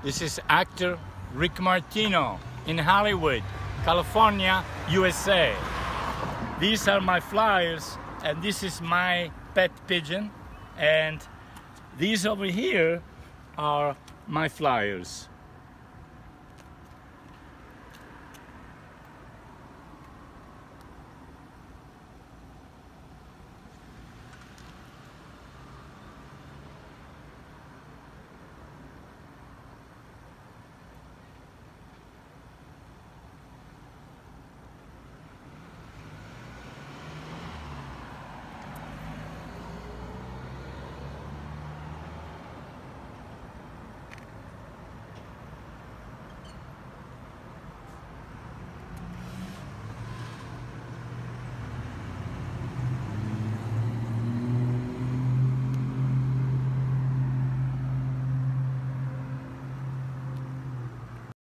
This is actor Rik Martino in Hollywood, California, USA. These are my flyers and this is my pet pigeon and these over here are my flyers.